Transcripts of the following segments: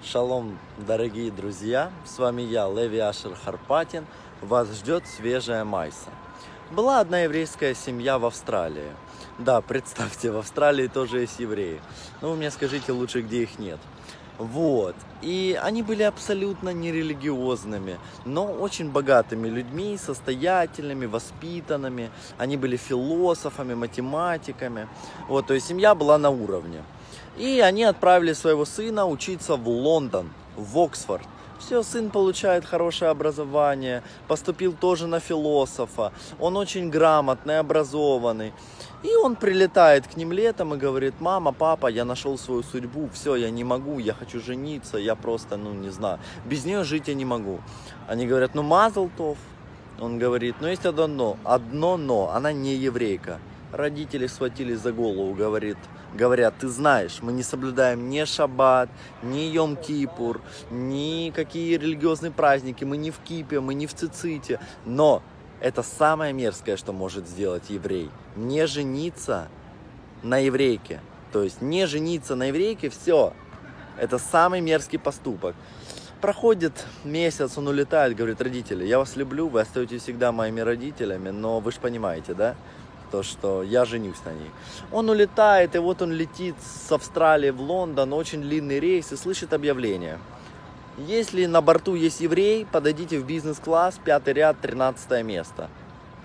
Шалом, дорогие друзья! С вами я, Леви Ашер Харпатин. Вас ждет свежая майса. Была одна еврейская семья в Австралии. Да, представьте, в Австралии тоже есть евреи. Ну, вы мне скажите лучше, где их нет. Вот. И они были абсолютно нерелигиозными, но очень богатыми людьми, состоятельными, воспитанными. Они были философами, математиками. Вот, то есть семья была на уровне. И они отправили своего сына учиться в Лондон, в Оксфорд. Все, сын получает хорошее образование, поступил тоже на философа, он очень грамотный, образованный. И он прилетает к ним летом и говорит, мама, папа, я нашел свою судьбу, все, я не могу, я хочу жениться, я просто, ну, не знаю, без нее жить я не могу. Они говорят, ну, Мазлтов. Он говорит, ну, есть одно но, одно но, она не еврейка. Родители схватились за голову, говорит, говорят, ты знаешь, мы не соблюдаем ни шаббат, ни Йом Кипур, ни какие религиозные праздники, мы не в Кипе, мы не в Циците, но это самое мерзкое, что может сделать еврей. Не жениться на еврейке. То есть не жениться на еврейке, все. Это самый мерзкий поступок. Проходит месяц, он улетает, говорит, родители, я вас люблю, вы остаетесь всегда моими родителями, но вы же понимаете, да? То, что я женюсь на ней. Он улетает, и вот он летит с Австралии в Лондон, очень длинный рейс, и слышит объявление. Если на борту есть еврей, подойдите в бизнес-класс, пятый ряд, тринадцатое место.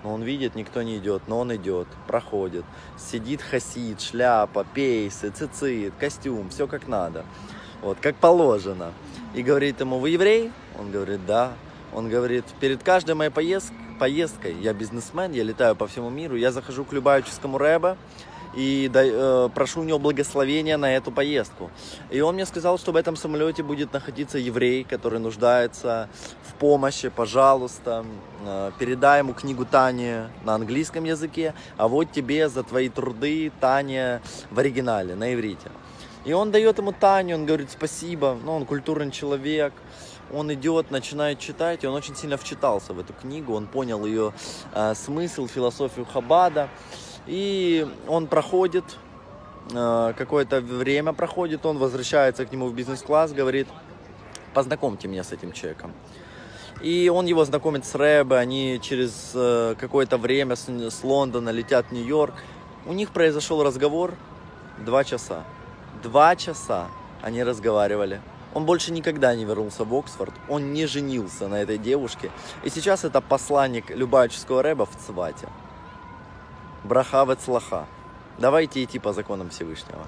Но он видит, никто не идет, но он идет, проходит. Сидит хасид, шляпа, пейсы, цицит, костюм, все как надо. Вот, как положено. И говорит ему, вы еврей? Он говорит, да. Он говорит, перед каждой моей поездкой поездкой. Я бизнесмен, я летаю по всему миру. Я захожу к Любавическому Рэбе и э, прошу у него благословения на эту поездку. И он мне сказал, что в этом самолете будет находиться еврей, который нуждается в помощи, пожалуйста, э, передай ему книгу Тани на английском языке, а вот тебе за твои труды Таня в оригинале, на иврите. И он дает ему Таню, он говорит спасибо, ну, он культурный человек, он идет, начинает читать, и он очень сильно вчитался в эту книгу, он понял ее э, смысл, философию Хабада, и он проходит, э, какое-то время проходит, он возвращается к нему в бизнес-класс, говорит, познакомьте меня с этим человеком. И он его знакомит с Рэбе, они через э, какое-то время с, с Лондона летят в Нью-Йорк. У них произошел разговор два часа. Два часа они разговаривали. Он больше никогда не вернулся в Оксфорд, он не женился на этой девушке. И сейчас это посланник Любавического рэба в Цвате. Браха Вецлаха. Давайте идти по законам Всевышнего.